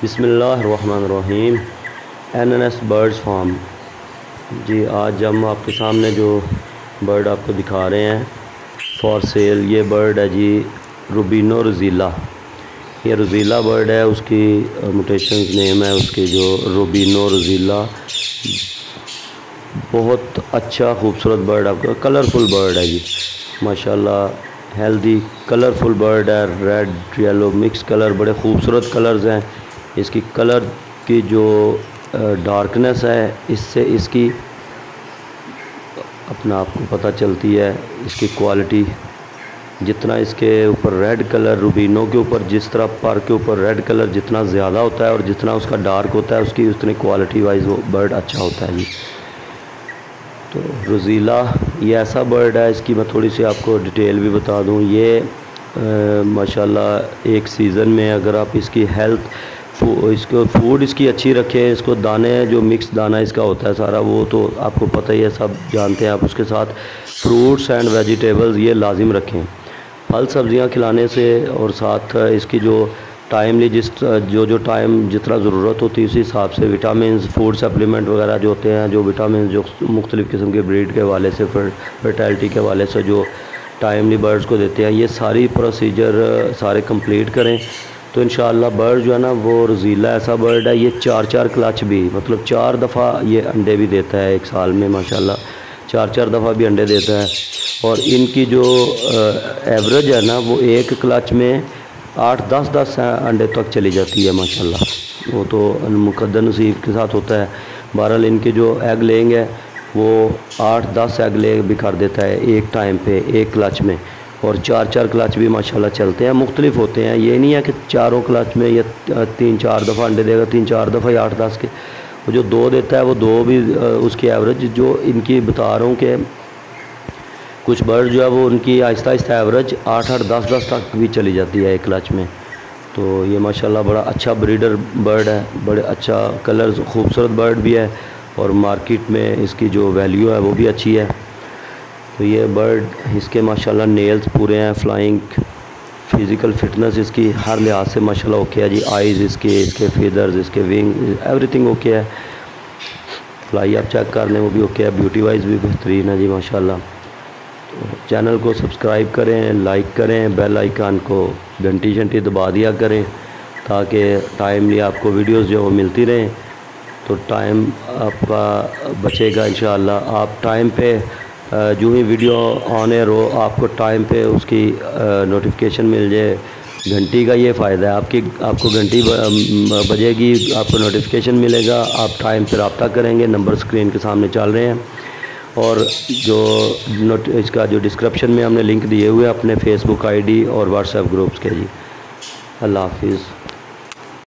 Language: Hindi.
बिसमीम N N S birds farm जी, आज हम आपके सामने जो बर्ड आपको दिखा रहे हैं फॉर सेल ये बर्ड है जी रूबिनो रज़ीला ये रज़ीला बर्ड है, उसकी मोटेशन नेम है, उसकी जो रुबीनो रज़ीला बहुत अच्छा खूबसूरत बर्ड आपका कलरफुल बर्ड है जी। माशाल्लाह हेल्दी कलरफुल बर्ड है रेड येलो मिक्स कलर बड़े खूबसूरत कलर्स हैं। इसकी कलर की जो डार्कनेस है, इससे इसकी अपना आपको पता चलती है, इसकी क्वालिटी जितना इसके ऊपर रेड कलर रूबीनों के ऊपर, जिस तरह पर के ऊपर रेड कलर जितना ज़्यादा होता है और जितना उसका डार्क होता है, उसकी उतनी क्वालिटी वाइज वो बर्ड अच्छा होता है जी। तो रज़ीला ये ऐसा बर्ड है, इसकी मैं थोड़ी सी आपको डिटेल भी बता दूँ। ये माशाल्लाह, एक सीज़न में अगर आप इसकी हेल्थ इसको फ़ूड इसकी अच्छी रखें, इसको दाने, जो मिक्स दाना इसका होता है सारा, वो तो आपको पता ही है, सब जानते हैं आप उसके साथ। फ्रूट्स एंड वेजिटेबल्स ये लाजिम रखें। फल सब्ज़ियाँ खिलाने से और साथ इसकी जो टाइमली जिस, जो जो टाइम जितना ज़रूरत होती है, उसी हिसाब से विटामिन फ़ूड सप्लीमेंट वगैरह जो होते हैं, जो विटामिन जो मुख्तलिफ़ किस्म के ब्रीड के हवाले से फर्टैलिटी के हवाले से जो टाइमली बर्ड्स को देते हैं, ये सारी प्रोसीजर सारे कंप्लीट करें। तो इन बर्ड जो है ना, वो रज़ीला ऐसा बर्ड है, ये चार चार क्लच भी मतलब चार दफ़ा ये अंडे भी देता है एक साल में माशाल्लाह चार चार दफ़ा भी अंडे देता है। और इनकी जो एवरेज है ना, वो एक क्लच में आठ, दस दस अंडे तक चली जाती है माशाल्लाह वो तो मुकद्दर नसीब के साथ होता है। बहरहाल इनके जो एग लेंगे वो आठ, दस एग ले भी कर देता है एक टाइम पे, एक क्लच में। और चार चार क्लच भी माशाल्लाह चलते हैं, मुख्तलिफ़ होते हैं। ये नहीं है कि चारों क्लच में या तीन चार दफ़ा अंडे देगा, तीन चार दफ़ा या आठ दस के। वो जो दो देता है, वो दो भी उसकी एवरेज जो इनकी बता रहा हूँ कि कुछ बर्ड जो है, वो उनकी आहिस्ता आहिस्ता एवरेज आठ आठ, दस दस तक भी चली जाती है एक क्लच में। तो ये माशाल्लाह बड़ा अच्छा ब्रीडर बर्ड है, बड़े अच्छा कलर खूबसूरत बर्ड भी है और मार्केट में इसकी जो वैल्यू है, वो भी अच्छी है। तो ये बर्ड इसके माशाल्लाह नेल्स पूरे हैं फ्लाइंग फ़िज़िकल फिटनेस इसकी हर लिहाज से माशाल्लाह ओके है जी। आइज़ इसके इसके फेदर्स इसके विंग एवरीथिंग ओके है। फ्लाई आप चेक कर लें, वो भी ओके है। ब्यूटी वाइज भी बेहतरीन है जी माशाल्लाह। चैनल को सब्सक्राइब करें लाइक करें बेल आइकान को घंटी शंटी दबा दिया करें ताकि टाइमली आपको वीडियोस जो मिलती रहें। तो टाइम आपका बचेगा इन आप टाइम पे जो ही वीडियो ऑन एयर हो, आपको टाइम पे उसकी नोटिफिकेशन मिल जाए। घंटी का ये फ़ायदा है, आपकी, आपको घंटी बजेगी, आपको नोटिफिकेशन मिलेगा, आप टाइम पर रबता करेंगे नंबर स्क्रीन के सामने चल रहे हैं। और जो नोट इसका जो डिस्क्रिप्शन में हमने लिंक दिए हुए अपने फेसबुक आईडी और व्हाट्सएप ग्रुप्स के जी। अल्लाह हाफिज़।